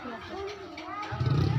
Thank you.